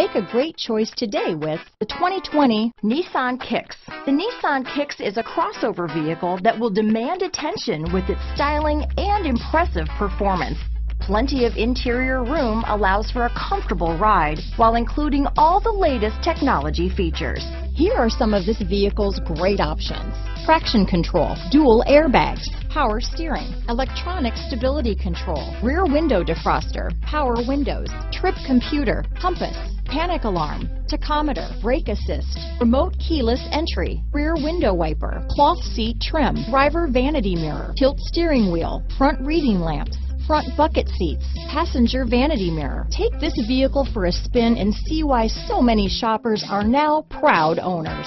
Make a great choice today with the 2020 Nissan Kicks. The Nissan Kicks is a crossover vehicle that will demand attention with its styling and impressive performance. Plenty of interior room allows for a comfortable ride while including all the latest technology features. Here are some of this vehicle's great options. Traction control, dual airbags, power steering, electronic stability control, rear window defroster, power windows, trip computer, compass, panic alarm, tachometer, brake assist, remote keyless entry, rear window wiper, cloth seat trim, driver vanity mirror, tilt steering wheel, front reading lamps, front bucket seats, passenger vanity mirror. Take this vehicle for a spin and see why so many shoppers are now proud owners.